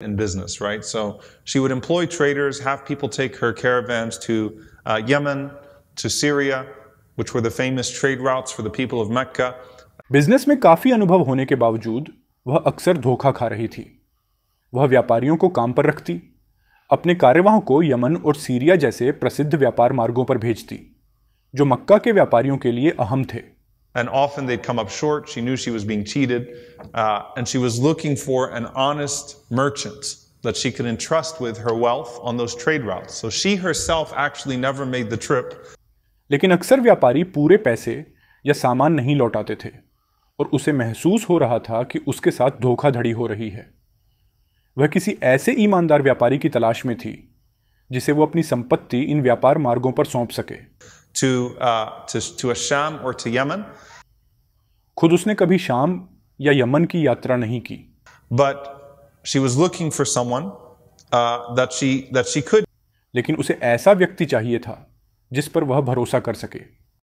in business, right? So she would employ traders, have people take her caravans to uh, Yemen, to Syria, which were the famous trade routes for the people of Mecca. Business में काफ़ी अनुभव होने के बावजूद वह अक्सर धोखा खा रही थी वह व्यापारियों को काम पर रखती अपने कार्यवाहों को यमन और सीरिया जैसे प्रसिद्ध व्यापार मार्गों पर भेजती जो मक्का के व्यापारियों के लिए अहम थे and often they'd come up short. She knew she was being cheated, uh, and she was looking for an honest merchant that she could entrust with her wealth on those trade routes. So she herself actually never made the trip. लेकिन अक्सर व्यापारी पूरे पैसे या सामान नहीं लौटाते थे और उसे महसूस हो रहा था कि उसके साथ धोखाधड़ी हो रही है वह किसी ऐसे ईमानदार व्यापारी की तलाश में थी जिसे वो अपनी संपत्ति इन व्यापार मार्गों पर सौंप सके to, uh, to, to Asham or to Yemen. खुद उसने कभी शाम या यमन की यात्रा नहीं की But she was looking for someone uh, that, she, that she could लेकिन उसे ऐसा व्यक्ति चाहिए था जिस पर वह भरोसा कर सके